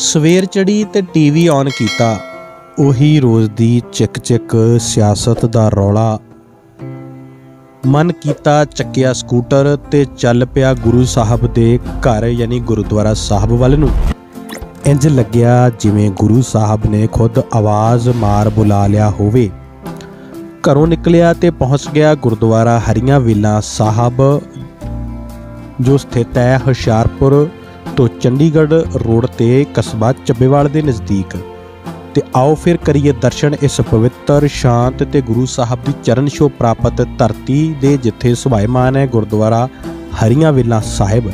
ਸਵੇਰ ਚੜੀ ਤੇ ਟੀਵੀ ਔਨ ਕੀਤਾ। ਉਹੀ ਰੋਜ਼ ਦੀ ਚਿਕ ਚਿਕ ਸਿਆਸਤ ਦਾ ਰੌਲਾ। ਮਨ ਕੀਤਾ ਚੱਕਿਆ ਸਕੂਟਰ ਤੇ ਚੱਲ ਪਿਆ ਗੁਰੂ ਸਾਹਿਬ ਦੇ ਘਰ, ਯਾਨੀ ਗੁਰਦੁਆਰਾ ਸਾਹਿਬ ਵੱਲ ਨੂੰ। ਇੰਜ ਲੱਗਿਆ ਜਿਵੇਂ ਗੁਰੂ ਸਾਹਿਬ ਨੇ ਖੁਦ ਆਵਾਜ਼ ਮਾਰ ਬੁਲਾ ਲਿਆ ਹੋਵੇ। ਘਰੋਂ ਨਿਕਲਿਆ ਤੇ ਪਹੁੰਚ ਗਿਆ ਗੁਰਦੁਆਰਾ ਹਰੀਆਂ ਵੇਲਾ ਸਾਹਿਬ, ਜੋ ਸਥਿਤ ਹੈ ਹੁਸ਼ਿਆਰਪੁਰ। ਤੋਂ ਚੰਡੀਗੜ੍ਹ ਰੋਡ ਤੇ ਕਸਬਾ ਚੱਬੇਵਾਲ ਦੇ ਨਜ਼ਦੀਕ। ਤੇ ਆਓ ਫਿਰ ਕਰੀਏ ਦਰਸ਼ਨ ਇਸ ਪਵਿੱਤਰ, ਸ਼ਾਂਤ ਤੇ ਗੁਰੂ ਸਾਹਿਬ ਦੀ ਚਰਨ ਛੋਹ ਪ੍ਰਾਪਤ ਧਰਤੀ ਦੇ ਜਿੱਥੇ ਸੁਭਾਇਮਾਨ ਹੈ ਗੁਰਦੁਆਰਾ ਹਰੀਆਂ ਵੇਲਾ ਸਾਹਿਬ।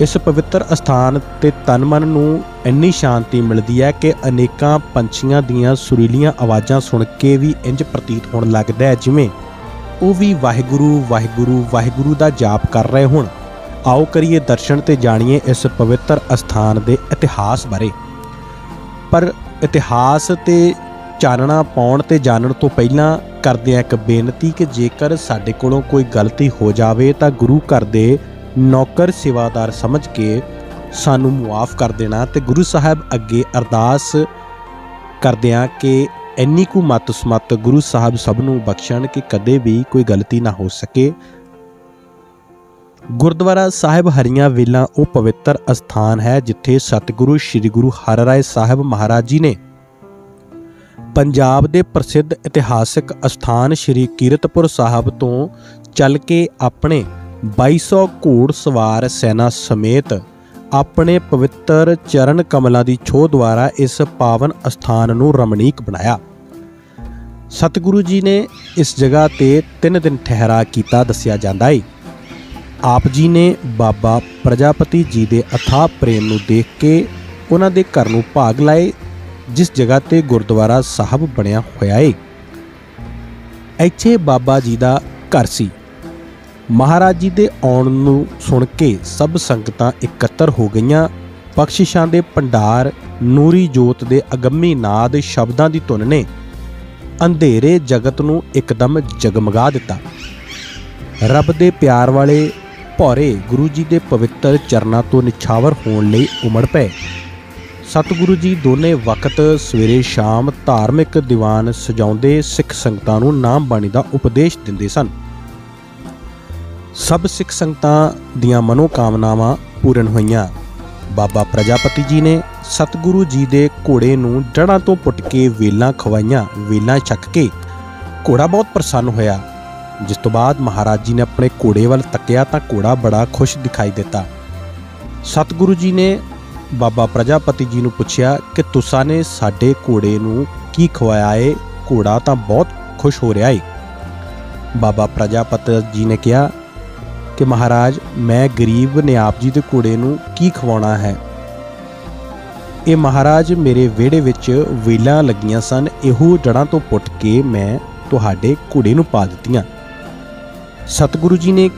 ਇਸ ਪਵਿੱਤਰ ਅਸਥਾਨ ਤੇ ਤਨ ਮਨ ਨੂੰ ਇੰਨੀ ਸ਼ਾਂਤੀ ਮਿਲਦੀ ਹੈ ਕਿ ਅਨੇਕਾਂ ਪੰਛੀਆਂ ਦੀਆਂ ਸੁਰੀਲੀਆਂ ਆਵਾਜ਼ਾਂ ਸੁਣ ਕੇ ਵੀ ਇੰਜ ਪ੍ਰਤੀਤ ਹੋਣ ਲੱਗਦਾ ਹੈ, ਜਿਵੇਂ ਉਹ ਵੀ ਵਾਹਿਗੁਰੂ ਵਾਹਿਗੁਰੂ ਵਾਹਿਗੁਰੂ ਦਾ ਜਾਪ ਕਰ ਰਹੇ ਹੋਣ। ਆਓ ਕਰੀਏ ਦਰਸ਼ਨ ਤੇ ਜਾਣੀਏ ਇਸ ਪਵਿੱਤਰ ਅਸਥਾਨ ਦੇ ਇਤਿਹਾਸ ਬਾਰੇ। ਪਰ ਇਤਿਹਾਸ ਤੇ ਚਾਨਣਾ ਪਾਉਣ ਤੇ ਜਾਣਨ ਤੋਂ ਪਹਿਲਾਂ ਕਰਦੇ ਆ ਇੱਕ ਬੇਨਤੀ ਕਿ ਜੇਕਰ ਸਾਡੇ ਕੋਲੋਂ ਕੋਈ ਗਲਤੀ ਹੋ ਜਾਵੇ ਤਾਂ ਗੁਰੂ ਘਰ ਦੇ ਨੌਕਰ ਸੇਵਾਦਾਰ ਸਮਝ ਕੇ ਸਾਨੂੰ ਮੁਆਫ ਕਰ ਦੇਣਾ ਤੇ ਗੁਰੂ ਸਾਹਿਬ ਅੱਗੇ ਅਰਦਾਸ ਕਰਦਿਆਂ ਕਿ ਇੰਨੀ ਕੁ ਮਤ ਸਮਤ ਗੁਰੂ ਸਾਹਿਬ ਸਭ ਨੂੰ ਬਖਸ਼ਣ ਕਿ ਕਦੇ ਵੀ ਕੋਈ ਗਲਤੀ ਨਾ ਹੋ ਸਕੇ। ਗੁਰਦੁਆਰਾ ਸਾਹਿਬ ਹਰੀਆਂ ਵੇਲਾ ਉਹ ਪਵਿੱਤਰ ਅਸਥਾਨ ਹੈ ਜਿੱਥੇ ਸਤਿਗੁਰੂ ਸ੍ਰੀ ਗੁਰੂ ਹਰਿਰਾਏ ਸਾਹਿਬ ਮਹਾਰਾਜ ਜੀ ਨੇ ਪੰਜਾਬ ਦੇ ਪ੍ਰਸਿੱਧ ਇਤਿਹਾਸਕ ਅਸਥਾਨ ਸ੍ਰੀ ਕੀਰਤਪੁਰ ਸਾਹਿਬ ਤੋਂ ਚੱਲ ਕੇ ਆਪਣੇ 2200 ਘੋੜ ਸਵਾਰ ਸੈਨਾ ਸਮੇਤ ਆਪਣੇ ਪਵਿੱਤਰ ਚਰਨ ਕਮਲਾਂ ਦੀ ਛੋਹ ਦੁਆਰਾ ਇਸ ਪਾਵਨ ਅਸਥਾਨ ਨੂੰ ਰਮਣੀਕ ਬਣਾਇਆ। ਸਤਿਗੁਰੂ ਜੀ ਨੇ ਇਸ ਜਗ੍ਹਾ ਤੇ 3 ਦਿਨ ਠਹਿਰਾ ਕੀਤਾ ਦੱਸਿਆ ਜਾਂਦਾ ਹੈ ਆਪ ਜੀ ਨੇ ਬਾਬਾ ਪ੍ਰਜਾਪਤੀ ਜੀ ਦੇ ਅਥਾਹ ਪ੍ਰੇਮ ਨੂੰ ਦੇਖ ਕੇ ਉਹਨਾਂ ਦੇ ਘਰ ਨੂੰ ਭਾਗ ਲਾਏ, ਜਿਸ ਜਗ੍ਹਾ ਤੇ ਗੁਰਦੁਆਰਾ ਸਾਹਿਬ ਬਣਿਆ ਹੋਇਆ ਹੈ ਇੱਥੇ ਬਾਬਾ ਜੀ ਦਾ ਘਰ ਸੀ। ਮਹਾਰਾਜ ਜੀ ਦੇ ਆਉਣ ਨੂੰ ਸੁਣ ਕੇ ਸਭ ਸੰਗਤਾਂ ਇਕੱਤਰ ਹੋ ਗਈਆਂ। ਬਖਸ਼ਿਸ਼ਾਂ ਦੇ ਭੰਡਾਰ, ਨੂਰੀ ਜੋਤ ਦੇ ਅਗੰਮੀ ਨਾਦ ਸ਼ਬਦਾਂ ਦੀ ਧੁਨ ਨੇ ਅੰਧੇਰੇ ਜਗਤ ਨੂੰ ਇੱਕਦਮ ਜਗਮਗਾ ਦਿੱਤਾ। ਰੱਬ ਦੇ ਪਿਆਰ ਵਾਲੇ ਭੌਰੇ ਗੁਰੂ ਜੀ ਦੇ ਪਵਿੱਤਰ ਚਰਨਾਂ ਤੋਂ ਨਿਛਾਵਰ ਹੋਣ ਲਈ ਉਮੜ ਪਏ। ਸਤਿਗੁਰੂ ਜੀ ਦੋਨੇ ਵਕਤ ਸਵੇਰੇ ਸ਼ਾਮ ਧਾਰਮਿਕ ਦੀਵਾਨ ਸਜਾਉਂਦੇ ਸਿੱਖ ਸੰਗਤਾਂ ਨੂੰ ਨਾਮ ਬਾਣੀ ਦਾ ਉਪਦੇਸ਼ ਦਿੰਦੇ ਸਨ। ਸਭ ਸਿੱਖ ਸੰਗਤਾਂ ਦੀਆਂ ਮਨੋ ਕਾਮਨਾਵਾਂ ਪੂਰਨ ਹੋਈਆਂ। ਬਾਬਾ ਪ੍ਰਜਾਪਤੀ ਜੀ ਨੇ ਸਤਿਗੁਰੂ ਜੀ ਦੇ ਘੋੜੇ ਨੂੰ ਜੜਾਂ ਤੋਂ ਪੁੱਟ ਕੇ ਵੇਲਾਂ ਖਵਾਈਆਂ, ਵੇਲਾਂ ਛੱਕ ਕੇ ਘੋੜਾ ਬਹੁਤ ਪ੍ਰਸੰਨ ਹੋਇਆ। ਜਿਸ ਤੋਂ ਬਾਅਦ ਮਹਾਰਾਜ ਜੀ ਨੇ ਆਪਣੇ ਘੋੜੇ ਵੱਲ ਤੱਕਿਆ ਤਾਂ ਘੋੜਾ ਬੜਾ ਖੁਸ਼ ਦਿਖਾਈ ਦਿੱਤਾ। ਸਤਿਗੁਰੂ ਜੀ ਨੇ ਬਾਬਾ ਪ੍ਰਜਾਪਤੀ ਜੀ ਨੂੰ ਪੁੱਛਿਆ ਕਿ ਤੁਸਾਂ ਨੇ ਸਾਡੇ ਘੋੜੇ ਨੂੰ ਕੀ ਖਵਾਇਆ ਏ? ਘੋੜਾ ਤਾਂ ਬਹੁਤ ਖੁਸ਼ ਹੋ ਰਿਹਾ ਏ। ਬਾਬਾ ਪ੍ਰਜਾਪਤ ਜੀ ਨੇ ਕਿਹਾ ਕਿ ਮਹਾਰਾਜ, ਮੈਂ ਗਰੀਬ ਨੇ ਆਪ ਜੀ ਦੇ ਘੋੜੇ ਨੂੰ ਕੀ ਖਵਾਉਣਾ ਹੈ? ਇਹ ਮਹਾਰਾਜ ਮੇਰੇ ਵਿਹੜੇ ਵਿੱਚ ਵੇਲਾਂ ਲੱਗੀਆਂ ਸਨ। ਇਹੋ ਜੜਾਂ ਤੋਂ ਪੁੱਟ ਕੇ ਮੈਂ ਤੁਹਾਡੇ ਘੋੜੇ ਨੂੰ ਪਾ ਦਿੱਤੀਆਂ। ਸਤਿਗੁਰੂ ਜੀ ਨੇ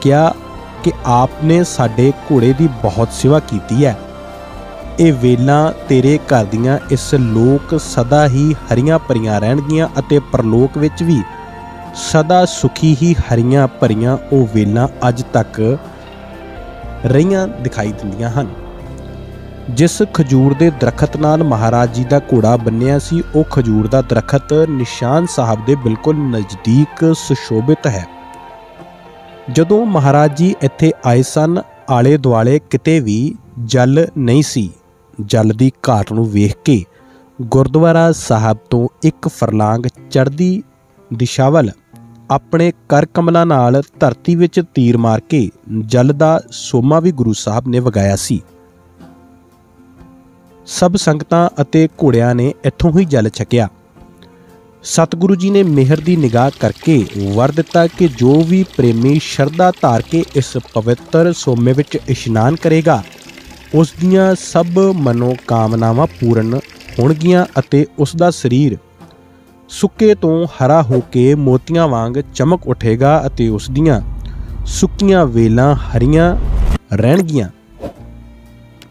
ਕਿਹਾ ਕਿ ਆਪ ਨੇ ਸਾਡੇ ਘੋੜੇ ਦੀ ਬਹੁਤ ਸੇਵਾ ਕੀਤੀ ਹੈ। ਇਹ ਵੇਲਾਂ ਤੇਰੇ ਘਰ ਦੀਆਂ ਇਸ ਲੋਕ ਸਦਾ ਹੀ ਹਰੀਆਂ ਭਰੀਆਂ ਰਹਿਣਗੀਆਂ ਅਤੇ ਪਰਲੋਕ ਵਿੱਚ ਵੀ ਸਦਾ ਸੁਖੀ ਹੀ ਹਰੀਆਂ ਭਰੀਆਂ ਉਹ ਵੇਲਾਂ ਅੱਜ ਤੱਕ ਰਹੀਆਂ ਦਿਖਾਈ ਦਿੰਦੀਆਂ ਹਨ। ਜਿਸ ਖਜੂਰ ਦੇ ਦਰਖਤ ਨਾਲ ਮਹਾਰਾਜ ਜੀ ਦਾ ਘੋੜਾ ਬੰਨਿਆ ਸੀ, ਉਹ ਖਜੂਰ ਦਾ ਦਰਖਤ ਨਿਸ਼ਾਨ ਸਾਹਿਬ ਦੇ ਬਿਲਕੁਲ ਨਜ਼ਦੀਕ ਸੁਸ਼ੋਭਿਤ ਹੈ। ਜਦੋਂ ਮਹਾਰਾਜ ਜੀ ਇੱਥੇ ਆਏ ਸਨ ਆਲੇ ਦੁਆਲੇ ਕਿਤੇ ਵੀ ਜਲ ਨਹੀਂ ਸੀ। ਜਲ ਦੀ ਘਾਟ ਨੂੰ ਵੇਖ ਕੇ ਗੁਰਦੁਆਰਾ ਸਾਹਿਬ ਤੋਂ ਇੱਕ ਫਰਲਾਂਗ ਚੜ੍ਹਦੀ ਦਿਸ਼ਾ ਵੱਲ ਆਪਣੇ ਕਰ ਕਮਲਾਂ ਨਾਲ ਧਰਤੀ ਵਿੱਚ ਤੀਰ ਮਾਰ ਕੇ ਜਲ ਦਾ ਸੋਮਾ ਵੀ ਗੁਰੂ ਸਾਹਿਬ ਨੇ ਵਗਾਇਆ ਸੀ। ਸਭ ਸੰਗਤਾਂ ਅਤੇ ਘੋੜਿਆਂ ਨੇ ਇੱਥੋਂ ਹੀ ਜਲ ਛਕਿਆ। ਸਤਿਗੁਰੂ ਜੀ ਨੇ ਮਿਹਰ ਦੀ ਨਿਗਾਹ ਕਰਕੇ ਵਰ ਦਿੱਤਾ ਕਿ ਜੋ ਵੀ ਪ੍ਰੇਮੀ ਸ਼ਰਧਾ ਧਾਰ ਕੇ ਇਸ ਪਵਿੱਤਰ ਸੋਮੇ ਵਿੱਚ ਇਸ਼ਨਾਨ ਕਰੇਗਾ, ਉਸ ਦੀਆਂ ਸਭ ਮਨੋ ਕਾਮਨਾਵਾਂ ਪੂਰਨ ਹੋਣਗੀਆਂ ਅਤੇ ਉਸ ਦਾ ਸਰੀਰ ਸੁੱਕੇ ਤੋਂ ਹਰਾ ਹੋ ਕੇ ਮੋਤੀਆਂ ਵਾਂਗ ਚਮਕ ਉਠੇਗਾ ਅਤੇ ਉਸ ਦੀਆਂ ਸੁੱਕੀਆਂ ਵੇਲਾਂ ਹਰੀਆਂ ਰਹਿਣਗੀਆਂ।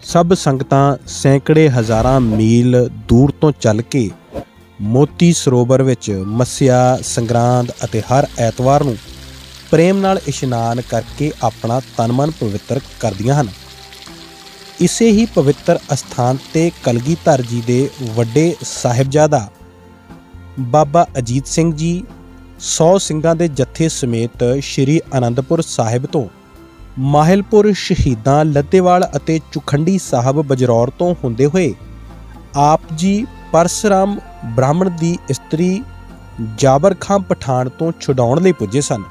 ਸਭ ਸੰਗਤਾਂ ਸੈਂਕੜੇ ਹਜ਼ਾਰਾਂ ਮੀਲ ਦੂਰ ਤੋਂ ਚੱਲ ਕੇ ਮੋਤੀ ਸਰੋਵਰ ਵਿੱਚ ਮੱਸਿਆ, ਸੰਗਰਾਂਦ ਅਤੇ ਹਰ ਐਤਵਾਰ ਨੂੰ ਪ੍ਰੇਮ ਨਾਲ ਇਸ਼ਨਾਨ ਕਰਕੇ ਆਪਣਾ ਤਨ ਮਨ ਪਵਿੱਤਰ ਕਰਦੀਆਂ ਹਨ। ਇਸੇ ਹੀ ਪਵਿੱਤਰ ਅਸਥਾਨ ਤੇ ਕਲਗੀਧਰ ਜੀ ਦੇ ਵੱਡੇ ਸਾਹਿਬਜ਼ਾਦਾ ਬਾਬਾ ਅਜੀਤ ਸਿੰਘ ਜੀ 100 ਸਿੰਘਾਂ ਦੇ ਜਥੇ ਸਮੇਤ ਸ੍ਰੀ ਅਨੰਦਪੁਰ ਸਾਹਿਬ ਤੋਂ, ਮਾਹਿਲਪੁਰ ਸ਼ਹੀਦਾਂ ਲੱਦੇਵਾਲ ਅਤੇ ਚੁਖੰਡੀ ਸਾਹਿਬ ਬਜਰੌਰ ਤੋਂ ਹੁੰਦੇ ਹੋਏ, ਆਪ ਜੀ ਪਰਸਰਾਮ ਬ੍ਰਾਹਮਣ ਦੀ ਇਸਤਰੀ ਜਾਬਰ ਖਾਂ ਪਠਾਨ ਤੋਂ ਛੁਡਾਉਣ ਲਈ ਪੁੱਜੇ ਸਨ।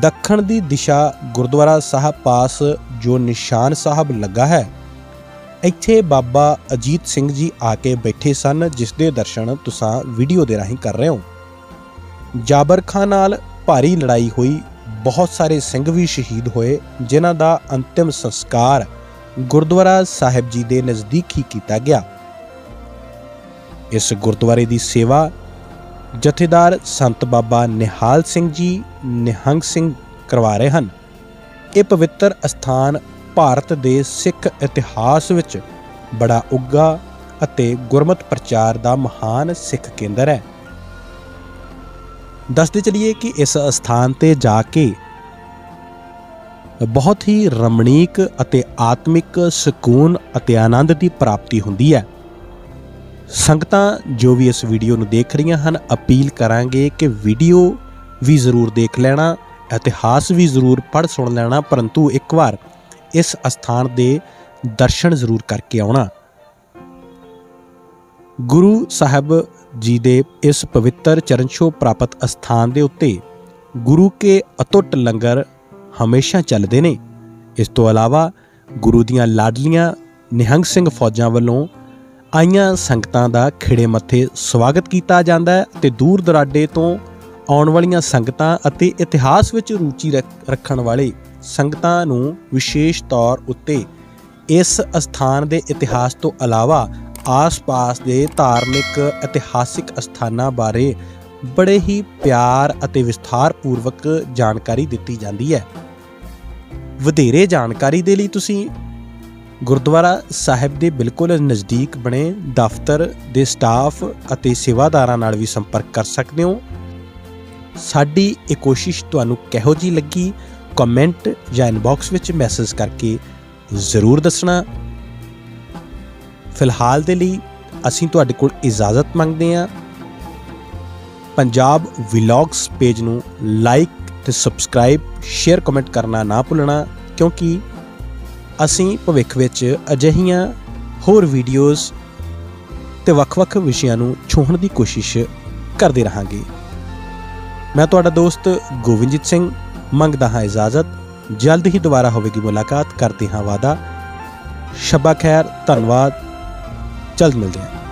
ਦੱਖਣ ਦੀ ਦਿਸ਼ਾ ਗੁਰਦੁਆਰਾ ਸਾਹਿਬ ਪਾਸ ਜੋ ਨਿਸ਼ਾਨ ਸਾਹਿਬ ਲੱਗਾ ਹੈ ਇੱਥੇ ਬਾਬਾ ਅਜੀਤ ਸਿੰਘ ਜੀ ਆ ਕੇ ਬੈਠੇ ਸਨ ਜਿਸ ਦੇ ਦਰਸ਼ਨ ਤੁਸੀਂ ਵੀਡੀਓ ਦੇ ਰਾਹੀਂ ਕਰ ਰਹੇ ਹੋ। ਜਾਬਰ ਖਾਨ ਨਾਲ ਭਾਰੀ ਲੜਾਈ ਹੋਈ, ਬਹੁਤ ਸਾਰੇ ਸਿੰਘ ਵੀ ਸ਼ਹੀਦ ਹੋਏ, ਜਿਨ੍ਹਾਂ ਦਾ ਅੰਤਿਮ ਸੰਸਕਾਰ ਗੁਰਦੁਆਰਾ ਸਾਹਿਬ ਜੀ ਦੇ ਨਜ਼ਦੀਕ ਹੀ ਕੀਤਾ ਗਿਆ। ਇਸ ਗੁਰਦੁਆਰੇ ਦੀ ਸੇਵਾ ਜਥੇਦਾਰ ਸੰਤ ਬਾਬਾ ਨਿਹਾਲ ਸਿੰਘ ਜੀ, ਨਿਹੰਗ ਸਿੰਘ ਕਰਵਾ ਰਹੇ ਹਨ। ਇਹ ਪਵਿੱਤਰ ਅਸਥਾਨ ਭਾਰਤ ਦੇ ਸਿੱਖ ਇਤਿਹਾਸ ਵਿੱਚ ਬੜਾ ਉੱਗਾ ਅਤੇ ਗੁਰਮਤ ਪ੍ਰਚਾਰ ਦਾ ਮਹਾਨ ਸਿੱਖ ਕੇਂਦਰ ਹੈ। ਦੱਸਦੇ ਚਲੀਏ ਕਿ ਇਸ ਸਥਾਨ ਤੇ ਜਾ ਕੇ ਬਹੁਤ ਹੀ ਰਮਣੀਕ ਅਤੇ ਆਤਮਿਕ ਸਕੂਨ ਅਤੇ ਆਨੰਦ ਦੀ ਪ੍ਰਾਪਤੀ ਹੁੰਦੀ ਹੈ। ਸੰਗਤਾਂ ਜੋ ਵੀ ਇਸ ਵੀਡੀਓ ਨੂੰ ਦੇਖ ਰਹੀਆਂ ਹਨ, ਅਪੀਲ ਕਰਾਂਗੇ ਕਿ ਵੀਡੀਓ ਵੀ ਜ਼ਰੂਰ ਦੇਖ ਲੈਣਾ, ਇਤਿਹਾਸ ਵੀ ਜ਼ਰੂਰ ਪੜ੍ਹ ਸੁਣ ਲੈਣਾ, ਪਰੰਤੂ ਇੱਕ ਵਾਰ ਇਸ ਅਸਥਾਨ ਦੇ ਦਰਸ਼ਨ ਜ਼ਰੂਰ ਕਰਕੇ ਆਉਣਾ। ਗੁਰੂ ਸਾਹਿਬ ਜੀ ਦੇ ਇਸ ਪਵਿੱਤਰ ਚਰਨਛੋਹ ਪ੍ਰਾਪਤ ਅਸਥਾਨ ਦੇ ਉੱਤੇ ਗੁਰੂ ਕੇ ਅਟੁੱਟ ਲੰਗਰ ਹਮੇਸ਼ਾ ਚੱਲਦੇ ਨੇ। ਇਸ ਤੋਂ ਇਲਾਵਾ ਗੁਰੂ ਦੀਆਂ ਲਾਡਲੀਆਂ ਨਿਹੰਗ ਸਿੰਘ ਫੌਜਾਂ ਵੱਲੋਂ ਆਈਆਂ ਸੰਗਤਾਂ ਦਾ ਖਿੜੇ ਮੱਥੇ ਸਵਾਗਤ ਕੀਤਾ ਜਾਂਦਾ ਹੈ ਤੇ ਦੂਰ ਦਰਾਡੇ ਤੋਂ ਆਉਣ ਵਾਲੀਆਂ ਸੰਗਤਾਂ ਅਤੇ ਇਤਿਹਾਸ ਵਿੱਚ ਰੁਚੀ ਰੱਖਣ ਵਾਲੇ ਸੰਗਤਾਂ ਨੂੰ ਵਿਸ਼ੇਸ਼ ਤੌਰ ਉੱਤੇ ਇਸ ਅਸਥਾਨ ਦੇ ਇਤਿਹਾਸ ਤੋਂ ਇਲਾਵਾ ਆਸ-ਪਾਸ ਦੇ ਧਾਰਮਿਕ ਇਤਿਹਾਸਿਕ ਅਸਥਾਨਾਂ ਬਾਰੇ ਬੜੇ ਹੀ ਪਿਆਰ ਅਤੇ ਵਿਸਥਾਰ ਪੂਰਵਕ ਜਾਣਕਾਰੀ ਦਿੱਤੀ ਜਾਂਦੀ ਹੈ। ਵਧੇਰੇ ਜਾਣਕਾਰੀ ਦੇ ਲਈ ਤੁਸੀਂ ਗੁਰਦੁਆਰਾ ਸਾਹਿਬ ਦੇ ਬਿਲਕੁਲ ਨਜ਼ਦੀਕ ਬਣੇ ਦਫ਼ਤਰ ਦੇ ਸਟਾਫ ਅਤੇ ਸੇਵਾਦਾਰਾਂ ਨਾਲ ਵੀ ਸੰਪਰਕ ਕਰ ਸਕਦੇ ਹੋ। ਸਾਡੀ ਇਹ ਕੋਸ਼ਿਸ਼ ਤੁਹਾਨੂੰ ਕਿਹੋ ਜੀ ਲੱਗੀ? ਕਮੈਂਟ ਜਾਂ ਇਨਬਾਕਸ ਵਿੱਚ ਮੈਸੇਜ ਕਰਕੇ ਜ਼ਰੂਰ ਦੱਸਣਾ। ਫਿਲਹਾਲ ਦੇ ਲਈ ਅਸੀਂ ਤੁਹਾਡੇ ਕੋਲ ਇਜਾਜ਼ਤ ਮੰਗਦੇ ਹਾਂ। ਪੰਜਾਬ ਵਲੌਗਸ ਪੇਜ ਨੂੰ ਲਾਈਕ ਤੇ ਸਬਸਕ੍ਰਾਈਬ ਸ਼ੇਅਰ ਕਮੈਂਟ ਕਰਨਾ ਨਾ ਭੁੱਲਣਾ, ਕਿਉਂਕਿ ਅਸੀਂ ਭਵਿੱਖ ਵਿੱਚ ਅਜਿਹੀਆਂ ਹੋਰ ਵੀਡੀਓਜ਼ ਤੇ ਵੱਖ-ਵੱਖ ਵਿਸ਼ਿਆਂ ਨੂੰ ਛੋਹਣ ਦੀ ਕੋਸ਼ਿਸ਼ ਕਰਦੇ ਰਹਾਂਗੇ। ਮੈਂ ਤੁਹਾਡਾ ਦੋਸਤ ਗੋਵਿੰਦਜੀਤ ਸਿੰਘ ਮੰਗਦਾ ਹਾਂ ਇਜਾਜ਼ਤ। ਜਲਦ ਹੀ ਦੁਬਾਰਾ ਹੋਵੇਗੀ ਮੁਲਾਕਾਤ। ਕਰਦੇ ਹਾਂ ਵਾਦਾ ਸ਼ਬਾ ਖੈਰ, ਧੰਨਵਾਦ। ਜਲਦ ਮਿਲਦੇ ਹਾਂ।